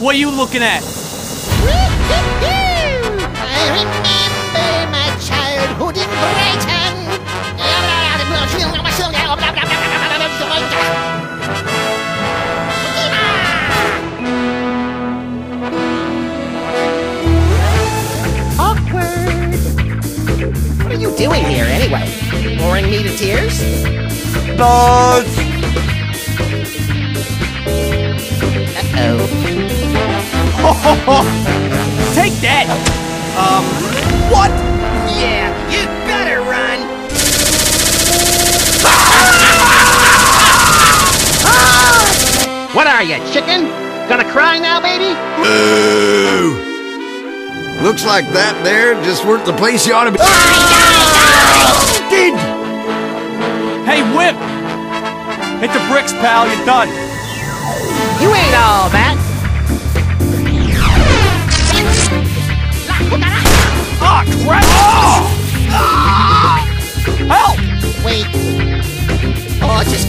What are you looking at? I remember my childhood in Brighton. Awkward. What are you doing here anyway? Boring me to tears? Dodge! Take that! Um, what? Yeah, you better run. What are you, chicken? Gonna cry now, baby? Boo! Looks like that there just weren't the place you ought to be. Did Hey, Whip! Hit the bricks, pal, you're done.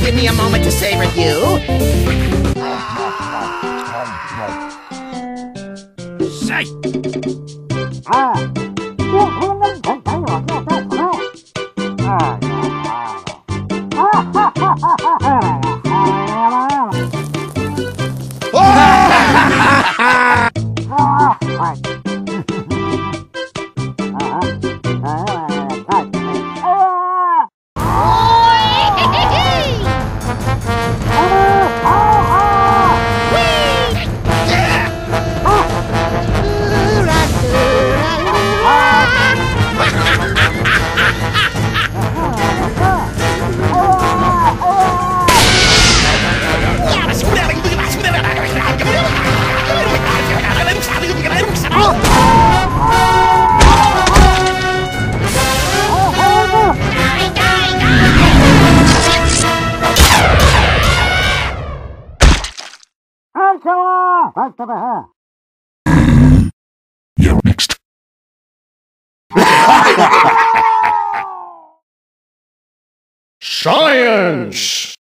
Just give me a moment to savor you. Say! You're next. Science!